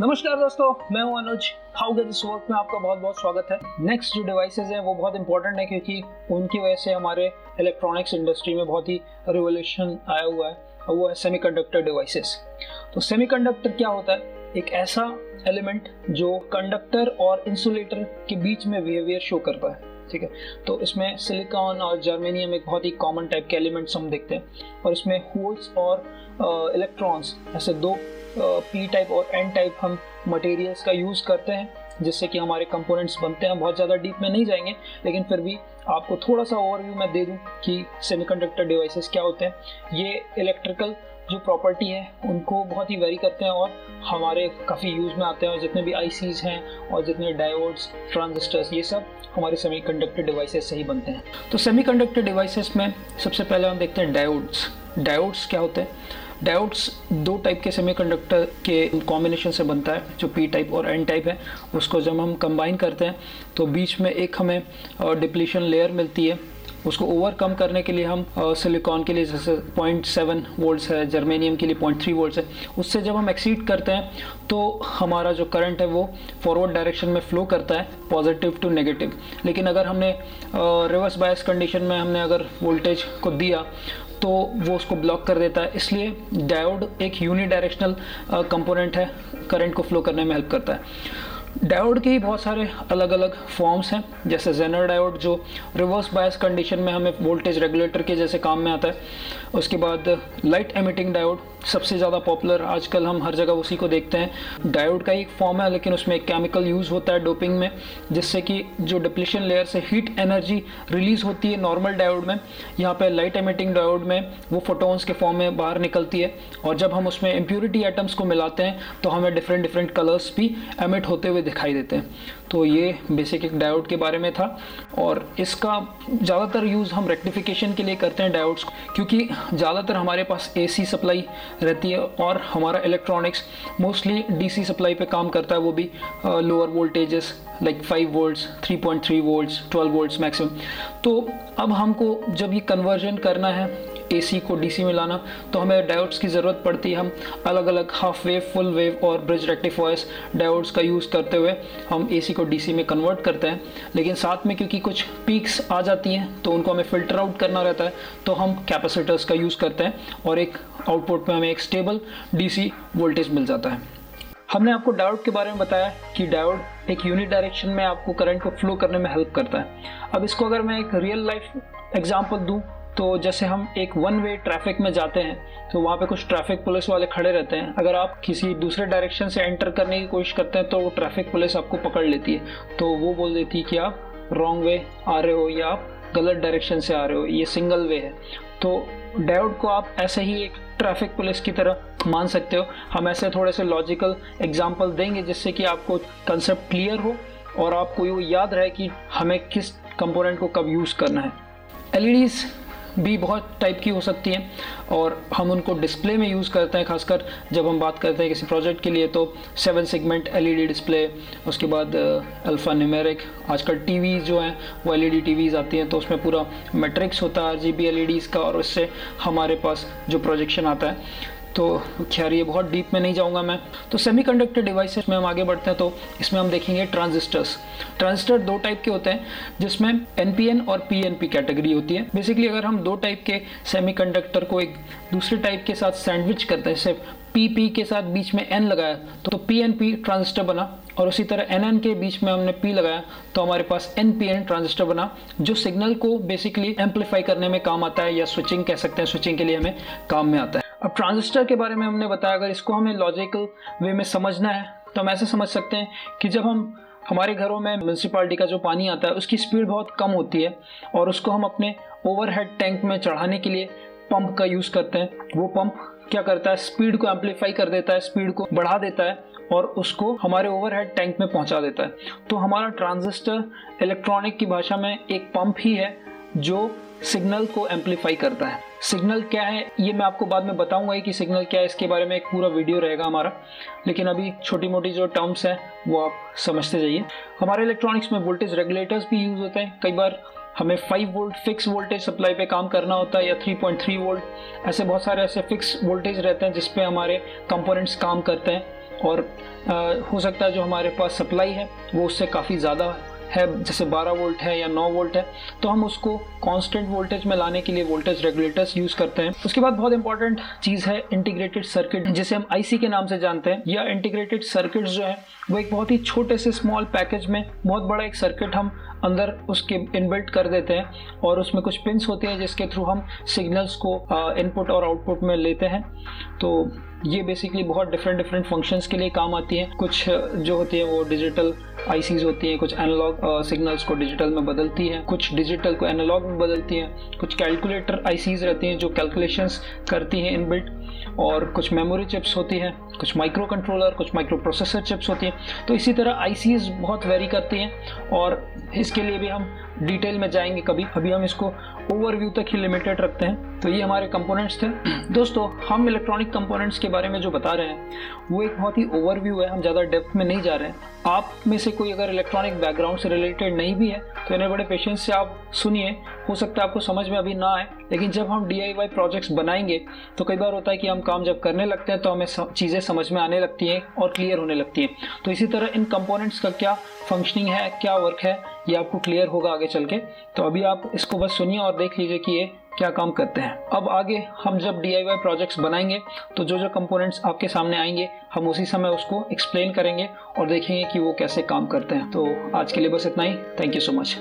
नमस्कार दोस्तों, मैं हूँ Anuj. How get this work में आपका बहुत बहुत स्वागत है। नेक्स्ट जो डिवाइसेस हैं, वो बहुत इंपॉर्टेंट है क्योंकि उनकी वजह से हमारे इलेक्ट्रॉनिक्स इंडस्ट्री में बहुत ही रिवोल्यूशन आया हुआ है, और वो है सेमीकंडक्टर डिवाइसेस तो सेमीकंडक्टर क्या होता है? एक ऐसा एलिमेंट जो कंडक्टर और इंसुलेटर के बीच में बिहेवियर शो करता है। ठीक है? तो इसमें सिलिकॉन और जर्मेनियम एक बहुत ही कॉमन टाइप के एलिमेंट्स हम देखते हैं। और इसमें होल्स और इलेक्ट्रॉन्स ऐसे दो पी टाइप और एन टाइप हम मटेरियल्स का यूज़ करते हैं, जिससे कि हमारे कंपोनेंट्स बनते हैं। बहुत ज़्यादा डीप में नहीं जाएँगे, लेकिन फिर भी आपको थोड़ा सा ओवरव्यू मैं दे दूँ कि सेमीकंडक्टर डिवाइसेस क्या होते हैं। ये इलेक्ट्रिकल जो प्रॉपर्टी है, उनको बहुत ही वेरी करते हैं और हमारे काफ़ी यूज़ में आते हैं और जितने भी आईसीज हैं और जितने डायोड्स ट्रांजिस्टर्स ये सब हमारे सेमी सेमीकंडक्टर डिवाइसेस से ही बनते हैं। तो सेमी सेमीकंडक्टर डिवाइसेस में सबसे पहले हम देखते हैं डायोड्स डायोड्स क्या होते हैं? डायोड्स दो टाइप के सेमीकंडक्टर के कॉम्बिनेशन से बनता है, जो पी टाइप और एन टाइप है। उसको जब हम कंबाइन करते हैं तो बीच में एक हमें डिप्लीशन लेयर मिलती है। उसको ओवरकम करने के लिए हम सिलिकॉन के लिए, जैसे पॉइंट सेवन वोल्ट्स है जर्मेनियम के लिए पॉइंट थ्री वोल्ट्स है, उससे जब हम एक्सीड करते हैं तो हमारा जो करंट है वो फॉरवर्ड डायरेक्शन में फ्लो करता है पॉजिटिव टू नेगेटिव लेकिन अगर हमने रिवर्स बायस कंडीशन में हमने अगर वोल्टेज को दिया तो वो उसको ब्लॉक कर देता है, इसलिए डायोड एक यूनी डायरेक्शनल कंपोनेंट है करंट को फ्लो करने में हेल्प करता है. डायोड के ही बहुत सारे अलग अलग फॉर्म्स हैं, जैसे जेनर डायोड जो रिवर्स बायस कंडीशन में हमें वोल्टेज रेगुलेटर के जैसे काम में आता है। उसके बाद लाइट एमिटिंग डायोड सबसे ज़्यादा पॉपुलर आजकल हम हर जगह उसी को देखते हैं। डायोड का एक फॉर्म है, लेकिन उसमें एक केमिकल यूज़ होता है डोपिंग में, जिससे कि जो डिप्लेशन लेयर से हीट एनर्जी रिलीज़ होती है नॉर्मल डायोड में, यहाँ पर लाइट एमिटिंग डायोड में वो फोटोन्स के फॉर्म में बाहर निकलती है। और जब हम उसमें इम्प्योरिटी आइटम्स को मिलाते हैं तो हमें डिफरेंट डिफरेंट कलर्स भी एमिट होते हुए दिखाई देते हैं। तो ये बेसिक एक डायोड के बारे में था और इसका ज़्यादातर यूज़ हम रेक्टिफिकेशन के लिए करते हैं डायोड्स क्योंकि ज़्यादातर हमारे पास एसी सप्लाई रहती है और हमारा इलेक्ट्रॉनिक्स मोस्टली डीसी सप्लाई पे काम करता है वो भी lower voltages like 5 volts 3.3 volts 12 volts maximum तो अब हमको जब ये कन्वर्जन करना है एसी को डीसी में लाना तो हमें डायोड्स की ज़रूरत पड़ती है। हम अलग अलग हाफ़ वेव फुल वेव और ब्रिज रेक्टिफायर्स डायोड्स का यूज़ करते हुए हम एसी को डीसी में कन्वर्ट करते हैं। लेकिन साथ में क्योंकि कुछ पीक्स आ जाती हैं तो उनको हमें फ़िल्टर आउट करना रहता है तो हम कैपेसिटर्स का यूज़ करते हैं और एक आउटपुट में हमें एक स्टेबल डीसी वोल्टेज मिल जाता है। हमने आपको डायोड के बारे में बताया कि डायोड एक यूनिट डायरेक्शन में आपको करंट को फ्लो करने में हेल्प करता है। अब इसको अगर मैं एक रियल लाइफ एग्जांपल दूँ तो जैसे हम एक वन वे ट्रैफ़िक में जाते हैं तो वहाँ पे कुछ ट्रैफ़िक पुलिस वाले खड़े रहते हैं। अगर आप किसी दूसरे डायरेक्शन से एंटर करने की कोशिश करते हैं तो वो ट्रैफ़िक पुलिस आपको पकड़ लेती है। तो वो बोल देती है कि आप रॉन्ग वे आ रहे हो या आप गलत डायरेक्शन से आ रहे हो, ये सिंगल वे है। तो डायोड को आप ऐसे ही एक ट्रैफ़िक पुलिस की तरह मान सकते हो। हम ऐसे थोड़े से लॉजिकल एग्ज़ाम्पल देंगे जिससे कि आपको कंसेप्ट क्लियर हो और आपको ये याद रहे कि हमें किस कंपोनेंट को कब यूज़ करना है। एलईडीज़ भी बहुत टाइप की हो सकती हैं और हम उनको डिस्प्ले में यूज़ करते हैं, खासकर जब हम बात करते हैं किसी प्रोजेक्ट के लिए तो सेवन सेगमेंट एलईडी डिस्प्ले उसके बाद अल्फ़ा न्यूमेरिक आजकल टीवी जो हैं, वो एलईडी टीवीज़ आती हैं तो उसमें पूरा मेट्रिक्स होता है आर जी बी का और उससे हमारे पास जो प्रोजेक्शन आता है तो खैर, ये बहुत डीप में नहीं जाऊँगा मैं। तो सेमीकंडक्टर डिवाइसेस में हम आगे बढ़ते हैं तो इसमें हम देखेंगे ट्रांजिस्टर्स ट्रांजिस्टर दो टाइप के होते हैं, जिसमें एन पी एन और पी एन पी कैटेगरी होती है। बेसिकली अगर हम दो टाइप के सेमीकंडक्टर को एक दूसरे टाइप के साथ सैंडविच करते हैं जैसे पी पी के साथ बीच में एन लगाया तो पी एन पी ट्रांजिस्टर बना, और उसी तरह एन एन के बीच में हमने पी लगाया तो हमारे पास एन पी एन ट्रांजिस्टर बना, जो सिग्नल को बेसिकली एम्पलीफाई करने में काम आता है, या स्विचिंग कह सकते हैं स्विचिंग के लिए हमें काम में आता है। अब ट्रांजिस्टर के बारे में हमने बताया, अगर इसको हमें लॉजिकल वे में समझना है तो हम ऐसे समझ सकते हैं कि जब हम हमारे घरों में म्यूनसिपालिटी का जो पानी आता है, उसकी स्पीड बहुत कम होती है और उसको हम अपने ओवरहेड टैंक में चढ़ाने के लिए पंप का यूज़ करते हैं। वो पंप क्या करता है? स्पीड को एम्पलीफाई कर देता है स्पीड को बढ़ा देता है और उसको हमारे ओवरहेड टैंक में पहुँचा देता है। तो हमारा ट्रांजिस्टर इलेक्ट्रॉनिक की भाषा में एक पंप ही है, जो सिग्नल को एम्पलीफाई करता है। सिग्नल क्या है ये मैं आपको बाद में बताऊँगा कि सिग्नल क्या है इसके बारे में एक पूरा वीडियो रहेगा हमारा। लेकिन अभी छोटी मोटी जो टर्म्स हैं वो आप समझते जाइए। हमारे इलेक्ट्रॉनिक्स में वोल्टेज रेगुलेटर्स भी यूज़ होते हैं। कई बार हमें 5 वोल्ट फिक्स वोल्टेज सप्लाई पे काम करना होता है या 3.3 वोल्ट ऐसे बहुत सारे ऐसे फिक्स वोल्टेज रहते हैं जिसपे हमारे कंपोनेंट्स काम करते हैं। और आ, हो सकता है जो हमारे पास सप्लाई है वो उससे काफ़ी ज़्यादा है, जैसे 12 वोल्ट है या 9 वोल्ट है तो हम उसको कांस्टेंट वोल्टेज में लाने के लिए वोल्टेज रेगुलेटर्स यूज़ करते हैं। उसके बाद बहुत इंपॉर्टेंट चीज़ है इंटीग्रेटेड सर्किट जिसे हम आईसी के नाम से जानते हैं। या इंटीग्रेटेड सर्किट जो है, वो एक बहुत ही छोटे से स्मॉल पैकेज में बहुत बड़ा एक सर्किट हम अंदर उसके इनबिल्ट कर देते हैं और उसमें कुछ पिंस होते हैं, जिसके थ्रू हम सिग्नल्स को इनपुट और आउटपुट में लेते हैं। तो ये बेसिकली बहुत डिफरेंट डिफरेंट फ़ंक्शंस के लिए काम आती हैं। कुछ जो होती है वो डिजिटल आईसीज होती हैं, कुछ एनालॉग सिग्नल्स को डिजिटल में बदलती हैं, कुछ डिजिटल को एनालॉग में बदलती हैं, कुछ कैलकुलेटर आईसीज रहती हैं जो कैलकुलेशंस करती हैं इनबिल्ट और कुछ मेमोरी चिप्स होती हैं, कुछ माइक्रो कंट्रोलर कुछ माइक्रो प्रोसेसर चिप्स होती हैं। तो इसी तरह आईसीज बहुत वेरी करती हैं और इसके लिए भी हम डिटेल में जाएँगे कभी। अभी हम इसको ओवरव्यू तक ही लिमिटेड रखते हैं। तो ये हमारे कंपोनेंट्स थे। दोस्तों, हम इलेक्ट्रॉनिक कंपोनेंट्स के बारे में जो बता रहे हैं, वो एक बहुत ही ओवरव्यू है। हम ज़्यादा डेप्थ में नहीं जा रहे हैं। आप में से कोई अगर इलेक्ट्रॉनिक बैकग्राउंड से रिलेटेड नहीं भी है तो इन्हें बड़े पेशेंस से आप सुनिए। हो सकता है आपको समझ में अभी ना आए। लेकिन जब हम डीआईवाई प्रोजेक्ट्स बनाएँगे तो कई बार होता है कि हम काम जब करने लगते हैं तो हमें चीज़ें समझ में आने लगती हैं और क्लियर होने लगती हैं। तो इसी तरह इन कंपोनेंट्स का क्या फंक्शनिंग है, क्या वर्क है, ये आपको क्लियर होगा आगे चल के। तो अभी आप इसको बस सुनिए और देख लीजिए कि ये क्या काम करते हैं। अब आगे हम जब डीआईवाई प्रोजेक्ट्स बनाएँगे तो जो जो कंपोनेंट्स आपके सामने आएँगे, हम उसी समय उसको एक्सप्लेन करेंगे और देखेंगे कि वो कैसे काम करते हैं। तो आज के लिए बस इतना ही। Thank you so much